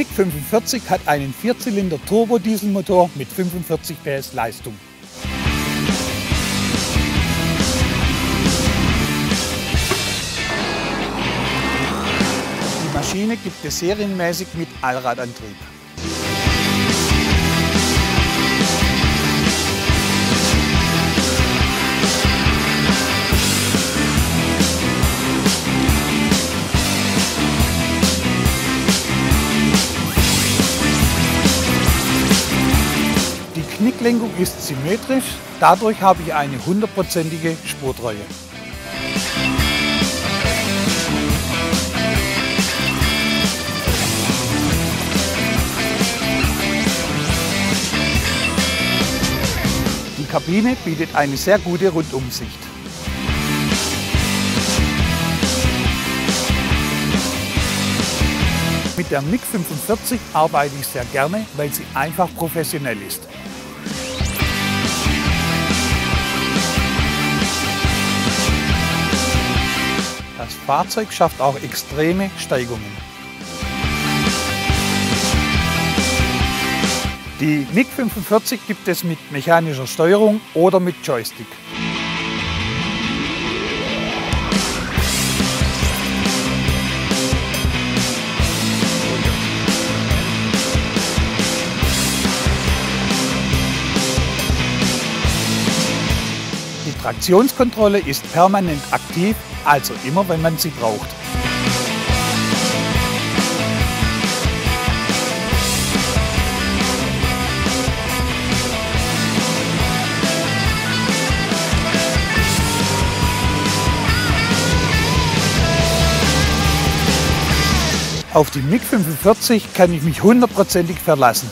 MiG 45 hat einen Vierzylinder Turbodieselmotor mit 45 PS Leistung. Die Maschine gibt es serienmäßig mit Allradantrieb. Knicklenkung ist symmetrisch, dadurch habe ich eine hundertprozentige Spurtreue. Die Kabine bietet eine sehr gute Rundumsicht. Mit der MiG 45 arbeite ich sehr gerne, weil sie einfach professionell ist. Das Fahrzeug schafft auch extreme Steigungen. Die MiG 45 gibt es mit mechanischer Steuerung oder mit Joystick. Traktionskontrolle ist permanent aktiv, also immer wenn man sie braucht. Auf die MiG 45 kann ich mich hundertprozentig verlassen.